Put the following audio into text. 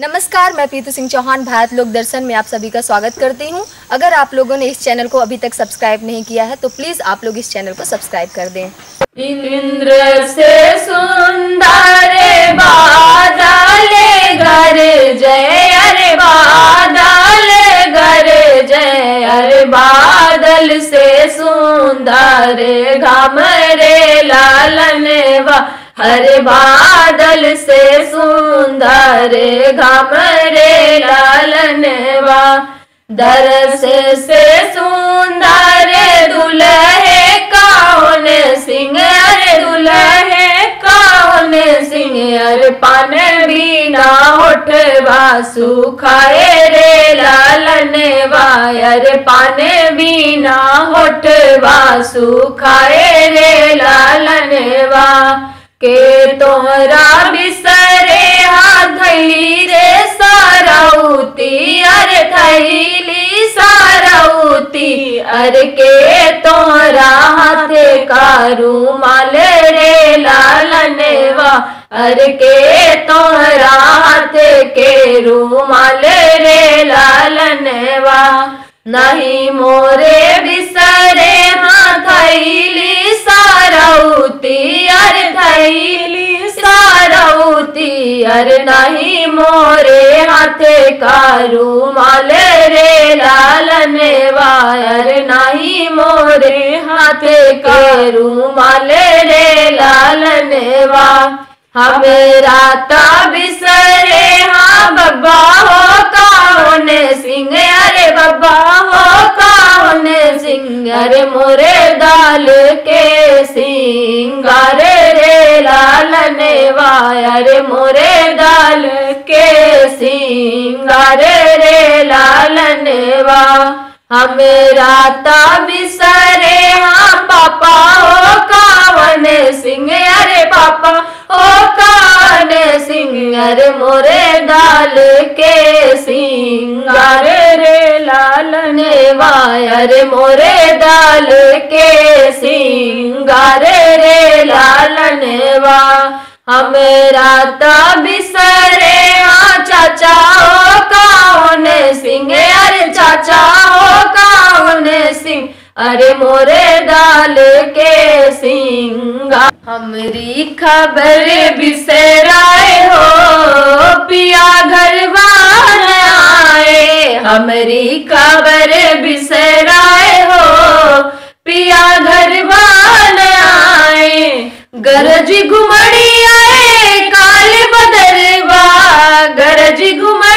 नमस्कार, मैं प्रीतु सिंह चौहान, भारत लोक दर्शन में आप सभी का स्वागत करती हूँ। अगर आप लोगों ने इस चैनल को अभी तक सब्सक्राइब नहीं किया है तो प्लीज़ आप लोग इस चैनल को सब्सक्राइब कर दें। इंद्र से सुंदर बादल जय अरे बादल जय अरे बादल से सुंदर घमरे लालन वा हरे बादल से सुंदर घमरे लालन वा। दरस से सुंदर दुल्हे कौन सिंह? अरे दुल्हे कौन सिंह? अरे पान बिना होठ बासु खाए रे लालन वायर पान बिना होठ बासु खाए रे लालन वा। के तोहरा बिसरे हाथ धैली रे सारौती अरे थैली सारौती अरे के तोरा हाथे कारू, माल रे लालनेवा अरे के तोरा हाथे के रूमाल रे लालनेवा नहीं मोरे बिसरे हाथ थैली सारौती अरे थैली सारौती अरे नहीं मोरे हाथे कारू माल रे लालने वायर नहीं मोरे हाथे कारू माल रे लालने वा। हमें राता बिसरे हाँ बब्बा हो कौन सिंह? अरे बब्बा हो कौन सिंह? अरे मोरे दाल के सिंगार रे लालने वायर मोरे दाल के सिंगार रे लालने वा। हमें राता बिसरे हाँ पापा हो कावन सिंह, अरे पापा, ओ कान सिंह, अरे मोरे दाल के सिंगार रे लालने वायर मोरे दाल के सिंगार रे लालने वा हमें राता बिसरे हाँ चाचा हो कौन सिंह? अरे चाचा हो कौन सिंह? अरे मोरे दाल के सिंगा हमरी खबर बिसराए हो, पिया घर llegó más